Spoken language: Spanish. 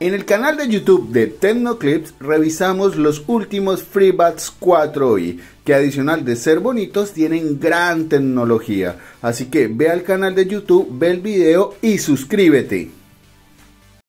En el canal de YouTube de Tecnoclips revisamos los últimos FreeBuds 4i, que adicional de ser bonitos tienen gran tecnología. Así que ve al canal de YouTube, ve el video y suscríbete.